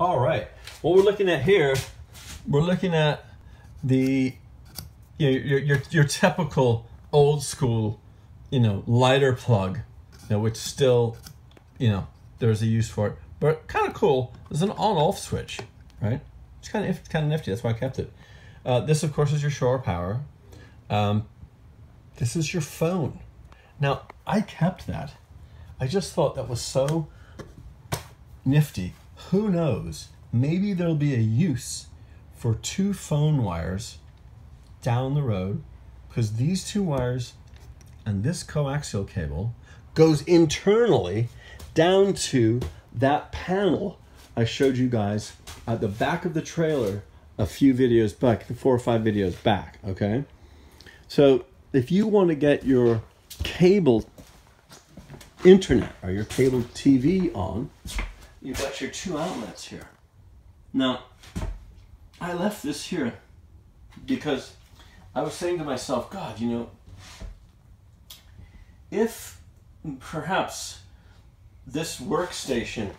All right. What we're looking at here, we're looking at the you know, your, your, your typical old school, you know, lighter plug, you know, which still, you know, there's a use for it. But kind of cool. There's an on-off switch, right? It's kind of kind of nifty. That's why I kept it. Uh, this, of course, is your shore power. Um, this is your phone. Now, I kept that. I just thought that was so nifty. Who knows? Maybe there'll be a use for two phone wires down the road because these two wires and this coaxial cable goes internally down to that panel I showed you guys at the back of the trailer a few videos back, four or five videos back, okay? So if you want to get your cable internet or your cable TV on, you've got your two outlets here. Now, I left this here because I was saying to myself, God, you know, if perhaps this workstation